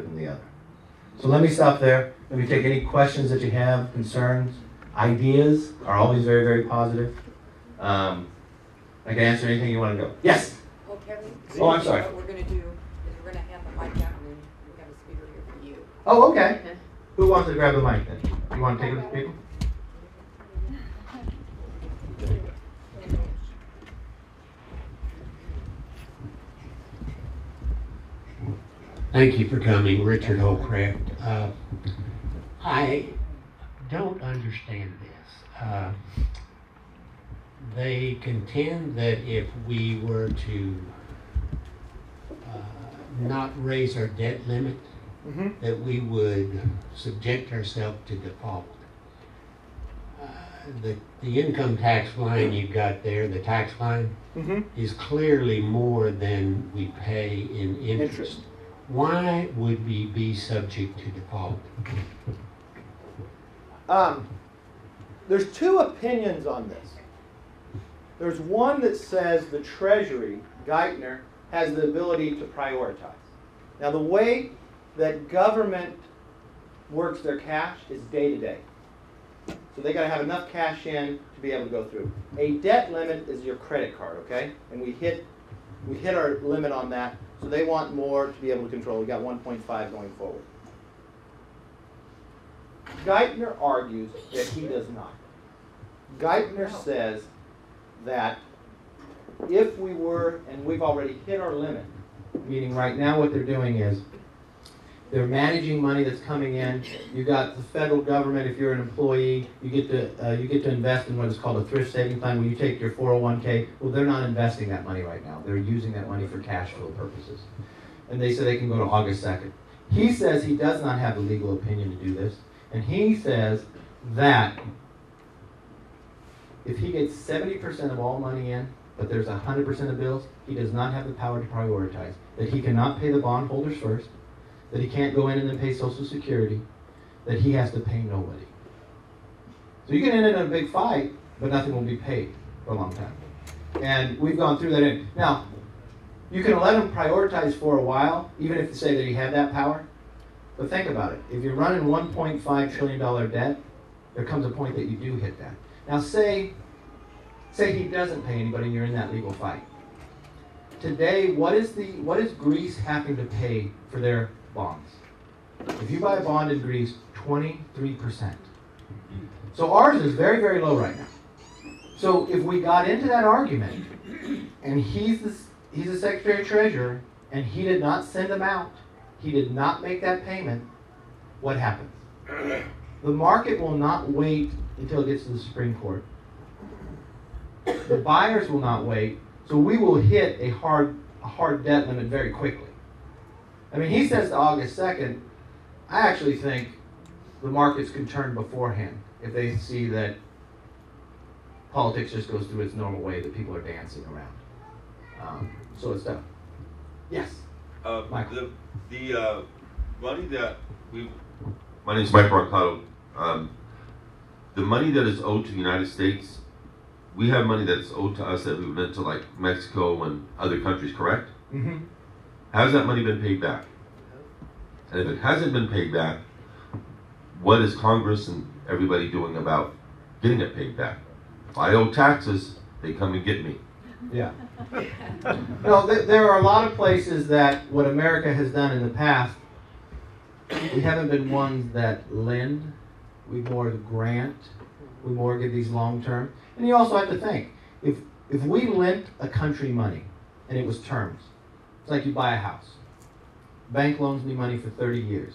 than the other. So let me stop there. Let me take any questions that you have, concerns, ideas are always very, very positive. Um, I can answer anything you want to know. Yes. Well, Kevin. Oh, I'm sorry. What we're gonna do is we're gonna hand the mic out and we have a speaker here for you. Oh, okay. Who wants to grab the mic then? You want to take it to people? Thank you for coming, Richard Holcraft. Uh, I don't understand this. Uh, they contend that if we were to uh, not raise our debt limit, Mhm. that we would subject ourselves to default. Uh, The, the income tax line you've got there, the tax line, Mm-hmm. is clearly more than we pay in interest. Interest. Why would we be subject to default? Um, there's two opinions on this. There's one that says the Treasury, Geithner, has the ability to prioritize. Now, the way that government works their cash is day to day. So they got to have enough cash in to be able to go through. A debt limit is your credit card, okay? And we hit we hit our limit on that. So they want more to be able to control. We got 1.5 going forward. Geithner argues that he does not. Geithner says that if we were, and we've already hit our limit, Meaning right now what they're doing is they're managing money that's coming in. You got the federal government. If you're an employee, you get to uh, you get to invest in what is called a thrift saving plan, where you take your 401k. Well, they're not investing that money right now. They're using that money for cash flow purposes, and they say they can go to August 2nd. He says he does not have the legal opinion to do this, and he says that if he gets 70% of all money in, but there's 100% of bills, he does not have the power to prioritize. That he cannot pay the bondholders first, that he can't go in and then pay Social Security, that he has to pay nobody. So you can end in a big fight, but nothing will be paid for a long time. And we've gone through that. In. Now, you can let him prioritize for a while, even if you say that he had that power. But think about it. If you're running $1.5 trillion debt, there comes a point that you do hit that. Now, say, say he doesn't pay anybody and you're in that legal fight. Today, what is the what is Greece having to pay for their bonds? If you buy a bond in Greece, 23%. So ours is very, very low right now. So if we got into that argument, and he's the, he's the Secretary of Treasurer, and he did not send them out, he did not make that payment, what happens? The market will not wait until it gets to the Supreme Court. The buyers will not wait, so we will hit a hard, a hard debt limit very quickly. I mean, he says to August 2nd. I actually think the markets could turn beforehand if they see that politics just goes through its normal way, that people are dancing around. Um, so it's done. Yes. Uh, Michael. the the uh, money that we, my name is Mike Brancato. Um, the money that is owed to the United States, we have money that's owed to us that we lent to like Mexico and other countries, correct? Mm-hmm. Has that money been paid back? And if it hasn't been paid back, what is Congress and everybody doing about getting it paid back? If I owe taxes, they come and get me. Yeah. no, th- there are a lot of places that what America has done in the past, we haven't been ones that lend. We more grant. We more give these long term. And you also have to think if if we lent a country money and it was terms, it's like you buy a house. Bank loans me money for 30 years.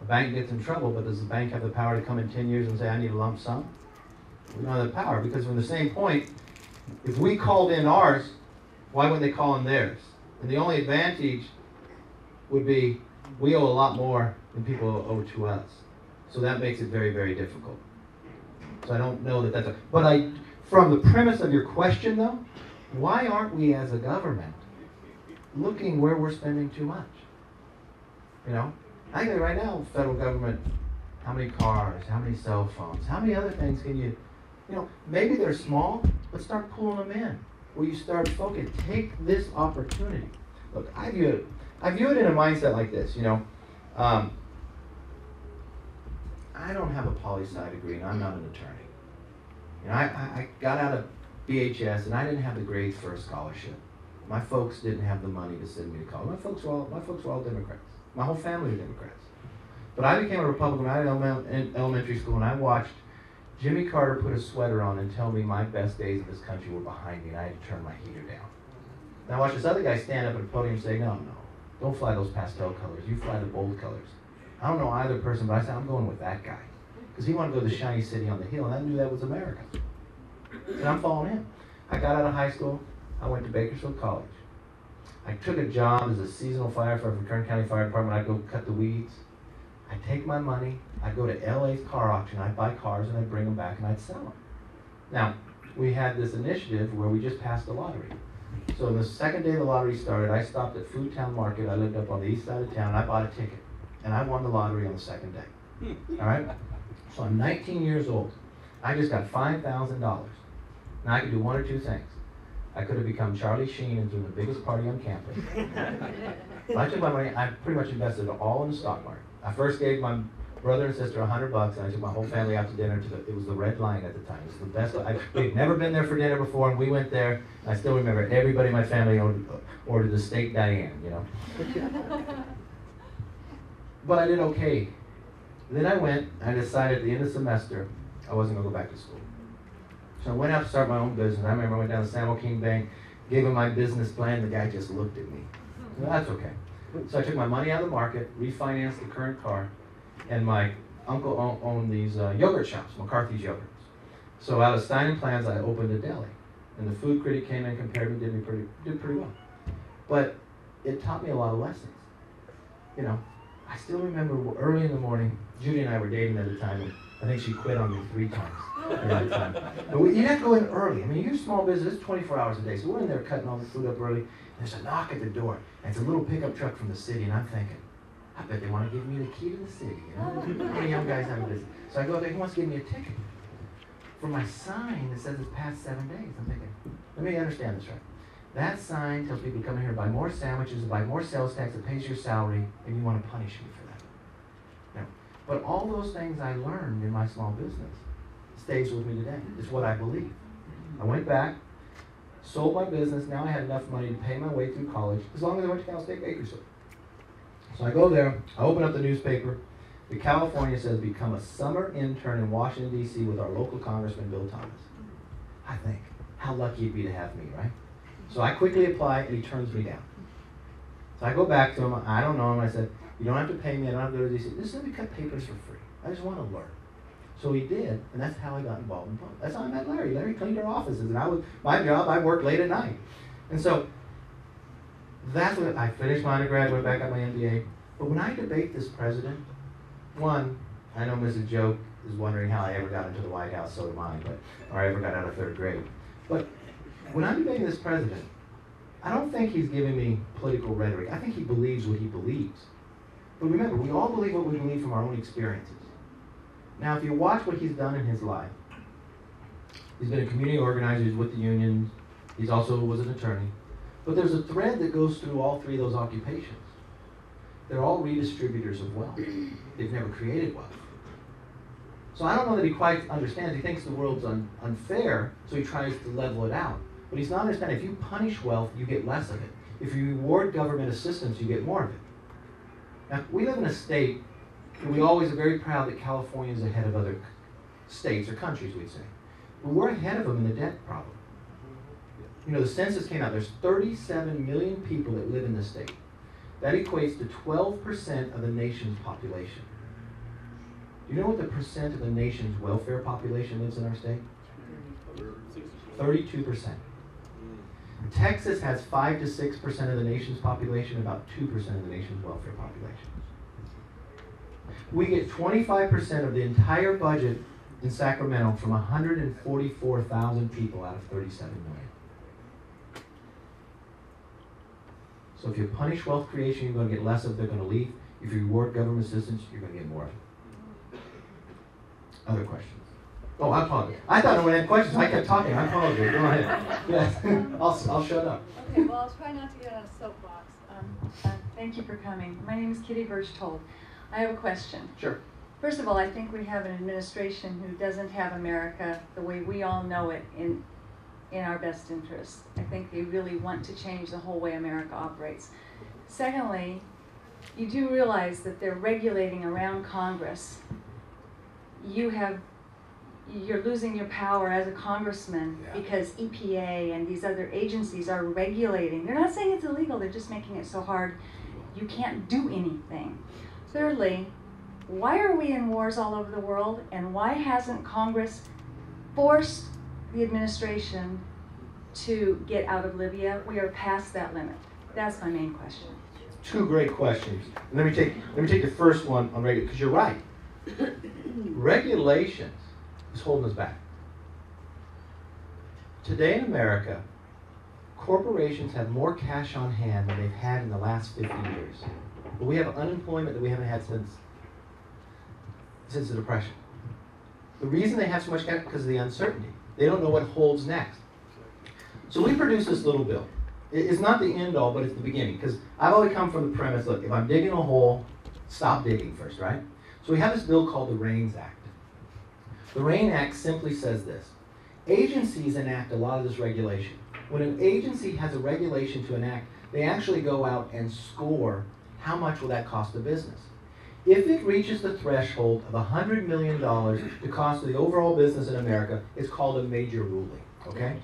A bank gets in trouble, but does the bank have the power to come in 10 years and say, I need a lump sum? We don't have the power because from the same point, if we called in ours, why wouldn't they call in theirs? And the only advantage would be we owe a lot more than people owe to us. So that makes it very, very difficult. So I don't know that that's a. But I, from the premise of your question though, why aren't we as a government looking where we're spending too much? You know, I think right now, federal government, how many cars, how many cell phones, how many other things can you, you know, maybe they're small, but start pulling them in. Where you start focusing, take this opportunity. Look, I view it, I view it in a mindset like this. You know, Um, I don't have a poli sci degree, and I'm not an attorney. You know, I, I, I got out of BHS, and I didn't have the grades for a scholarship. My folks didn't have the money to send me to college. My folks were all my folks were all Democrats. My whole family were Democrats. But I became a Republican was in elementary school, and I watched Jimmy Carter put a sweater on and tell me my best days in this country were behind me, and I had to turn my heater down. And I watched this other guy stand up at a podium and say, "No, no, don't fly those pastel colors. You fly the bold colors." I don't know either person, but I said I'm going with that guy because he wanted to go to the shiny city on the hill, and I knew that was America. And I'm following him. I got out of high school. I went to Bakersfield College. I took a job as a seasonal firefighter for Kern County Fire Department. I'd go cut the weeds. I'd take my money. I'd go to LA's car auction. I'd buy cars and I'd bring them back and I'd sell them. Now, we had this initiative where we just passed the lottery. So on the second day the lottery started, I stopped at Food Town Market. I lived up on the east side of town. I bought a ticket, and I won the lottery on the second day. Hmm. All right. So I'm 19 years old. I just got five thousand dollars. Now I could do one or two things. I could have become Charlie Sheen and threw the biggest party on campus. I took my money. I pretty much invested it all in the stock market. I first gave my brother and sister a hundred bucks, and I took my whole family out to dinner. To the, it was the Red Lion at the time. It was the best. I, we'd never been there for dinner before, and we went there. I still remember everybody in my family ordered, ordered the steak Diane. You know. but I did okay. Then I went. I decided at the end of the semester I wasn't going to go back to school. So I went out to start my own business. I remember I went down to San Joaquin Bank, gave him my business plan. The guy just looked at me. Well, that's okay. So I took my money out of the market, refinanced the current car, and my uncle own, owned these uh, yogurt shops, McCarthy's Yogurts. So out of Stine and Planz, I opened a deli, and the food critic came in, compared me, did me pretty, did pretty well. But it taught me a lot of lessons. You know, I still remember early in the morning. Judy and I were dating at the time, and I think she quit on me three times time. But we, you have to go in early. I mean, you're small business, it's 24 hours a day. So we're in there cutting all the food up early. There's a knock at the door, and it's a little pickup truck from the city, and I'm thinking, I bet they want to give me the key to the city. You know, how many young guys have this? So I go there. He wants to give me a ticket for my sign that says it's past seven days. I'm thinking, let me understand this right. That sign tells people to come in here buy more sandwiches, to buy more sales tax, it pays your salary, and you want to punish me for that. But all those things I learned in my small business stays with me today. It's what I believe. I went back, sold my business. Now I had enough money to pay my way through college, as long as I went to Cal State Bakersfield. So I go there, I open up the newspaper. The Californian says become a summer intern in Washington, D.C. with our local Congressman Bill Thomas. I think, how lucky he'd be to have me, right? So I quickly apply and he turns me down. So I go back to him, I don't know him, I said, You don't have to pay me, I don't have to go to DC. Just let me cut papers for free. I just want to learn. So he did, and that's how I got involved in politics. That's how I met Larry. Larry cleaned our offices, and I was my job. I worked late at night, and so that's when I finished my undergrad, went back got my MBA. But when I debate this president, one, I know Mrs. Joke is wondering how I ever got into the White House. So do I, but or I ever got out of third grade. But when I'm debating this president, I don't think he's giving me political rhetoric. I think he believes what he believes. But remember, we all believe what we believe from our own experiences. Now, if you watch what he's done in his life, he's been a community organizer, he's with the unions, he's also was an attorney. But there's a thread that goes through all three of those occupations. They're all redistributors of wealth. They've never created wealth. So I don't know that he quite understands. He thinks the world's un- unfair, so he tries to level it out. But he's not understanding. If you punish wealth, you get less of it. If you reward government assistance, you get more of it. Now, we live in a state, and we always are very proud that California is ahead of other states or countries, we'd say. But we're ahead of them in the debt problem. You know, the census came out. There's 37 million people that live in the state. That equates to 12% of the nation's population. Do you know what the percent of the nation's welfare population lives in our state? 32%. Texas has 5 to 6% of the nation's population, about 2% of the nation's welfare population. We get 25% of the entire budget in Sacramento from 144,000 people out of 37 million. So if you punish wealth creation, you're going to get less of it, they're going to leave. If you reward government assistance, you're going to get more of it. Other questions? Oh, I apologize. I thought no one had questions. I kept talking. I apologize. Go ahead. Yes, I'll, I'll shut up. Okay, well, I'll try not to get on a soapbox. Um, uh, thank you for coming. My name is Kitty Birchtold. I have a question. Sure. First of all, I think we have an administration who doesn't have America the way we all know it in, in our best interest. I think they really want to change the whole way America operates. Secondly, you do realize that they're regulating around Congress. You have, you're losing your power as a congressman Yeah. because EPA and these other agencies are regulating. They're not saying it's illegal, they're just making it so hard you can't do anything. Thirdly, why are we in wars all over the world and why hasn't Congress forced the administration to get out of Libya? We are past that limit. That's my main question. Two great questions. Let me take let me take the first one on regulation because you're right. Regulations is holding us back. Today in America, corporations have more cash on hand than they've had in the last 50 years. But we have unemployment that we haven't had since since the depression. The reason they have so much cash is because of the uncertainty. They don't know what holds next. So we produce this little bill. It's not the end all, but it's the beginning. Because I've always come from the premise look, if I'm digging a hole, stop digging first, right? So we have this bill called the REINS Act. The REIN Act simply says this agencies enact a lot of this regulation. When an agency has a regulation to enact, they actually go out and score how much will that cost the business. If it reaches the threshold of $100 million, the cost of the overall business in America, it's called a major ruling, okay?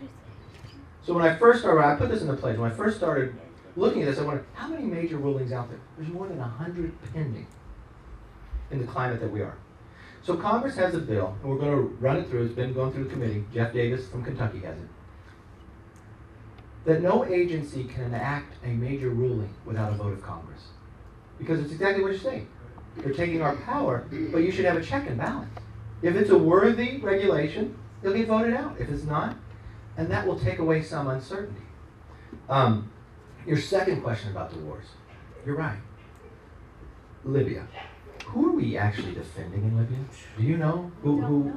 So when I first started, I put this in the pledge. When I first started looking at this, I wondered how many major rulings out there. There's more than hundred pending in the climate that we are. So Congress has a bill, and we're going to run it through. It's been going through the committee. Geoff Davis from Kentucky has it. That no agency can enact a major ruling without a vote of Congress, because it's exactly what you're saying. They're taking our power, but you should have a check and balance. If it's a worthy regulation, it'll get voted out. If it's not, and that will take away some uncertainty. Um, your second question about the wars, you're right. Libya. Who are we actually defending in Libya? Do you know? Who, who?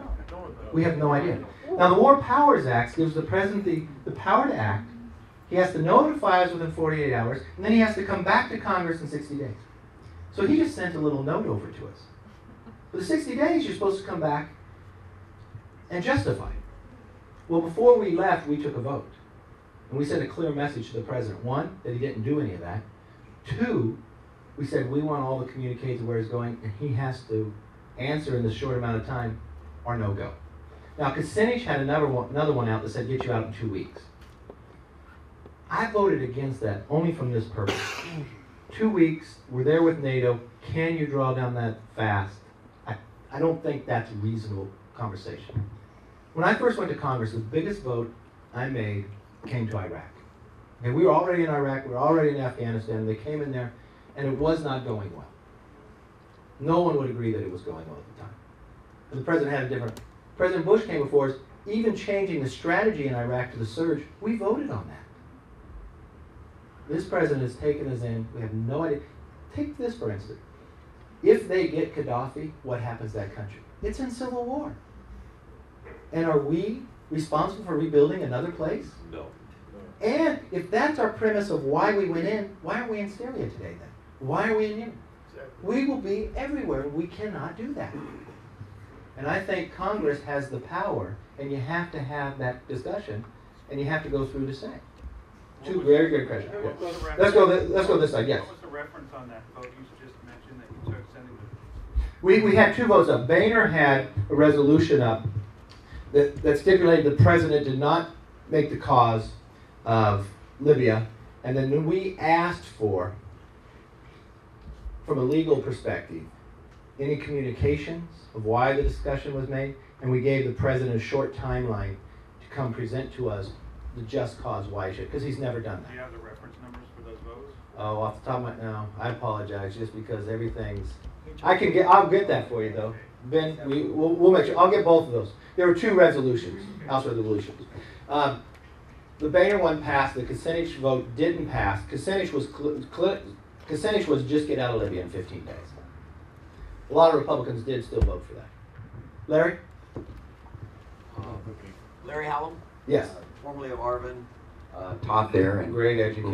We have no idea. Now, the War Powers Act gives the president the, the power to act. He has to notify us within 48 hours, and then he has to come back to Congress in 60 days. So he just sent a little note over to us. For the 60 days, you're supposed to come back and justify it. Well, before we left, we took a vote. And we sent a clear message to the president. One, that he didn't do any of that. Two, we said we want all the communiques of where he's going, and he has to answer in this short amount of time or no go. Now, Kucinich had another one, another one out that said get you out in two weeks. I voted against that only from this purpose. two weeks, we're there with NATO. Can you draw down that fast? I, I don't think that's a reasonable conversation. When I first went to Congress, the biggest vote I made came to Iraq. And we were already in Iraq, we were already in Afghanistan, they came in there, and it was not going well. No one would agree that it was going well at the time. And the president had a different. President Bush came before us, even changing the strategy in Iraq to the surge. We voted on that. This president has taken us in. We have no idea. Take this for instance. If they get Gaddafi, what happens to that country? It's in civil war. And are we responsible for rebuilding another place? No. And if that's our premise of why we went in, why are we in Syria today then? Why are we in Yemen? We will be everywhere. We cannot do that. And I think Congress has the power, and you have to have that discussion, and you have to go through to say. Two very good questions. The Let's go. let's go this side. Yes. What was the reference on that vote you just mentioned that you took sending the We, we had two votes up. Boehner had a resolution up that, that stipulated the president did not make the cause of Libya. And then we asked for, from a legal perspective, any communications of why the discussion was made. And we gave the president a short timeline to come present to us the just cause why he should, because he's never done that. Do you have the reference numbers for those votes? Oh, off the top of my, no, I apologize, just because everything's, I can get, I'll get that for you though. Ben, we, we'll, we'll make sure, I'll get both of those. There were two resolutions, House resolutions. Um, the Boehner one passed, the Kucinich vote didn't pass. Kucinich was, cl- cl- Kucinich was just get out of Libya in fifteen days. A lot of Republicans did still vote for that. Larry? Larry Hallam, Yes. formerly of Arvin, uh, taught there and Great education.